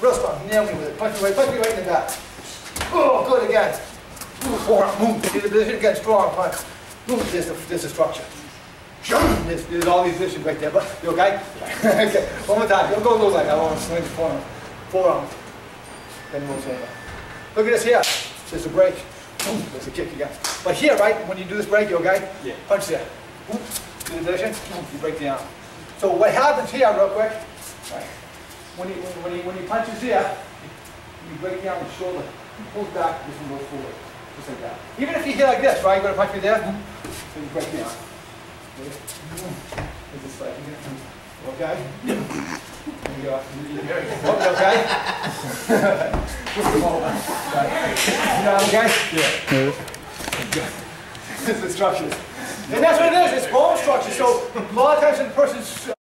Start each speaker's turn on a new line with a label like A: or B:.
A: Real strong. Nail me with it. Punch me right, punch me right in the back. Oh, good again. Ooh, forearm. Boom. Get the position again. Strong punch. Boom. There's the, there's the structure. There's, there's all these positions right there. But you okay? okay. One more time. Don't go low like I want to swing the forearm. Forearm. Then roll over. Look at this here. There's a break. There's a kick again. But here, right, when you do this break, you okay?
B: Yeah.
A: Punch there. Do the position. You break the arm. So what happens here, real quick, right, when he, when, when he, when he punches here, you break down the shoulder, he pulls back, this one goes forward, just like that. Even if you hit like this, right, you're gonna punch me there, then you break the like, okay? Okay, okay? The? You know, okay? Yeah. This is the structures. And that's what it is, it's bone structure, so a lot of times in a person's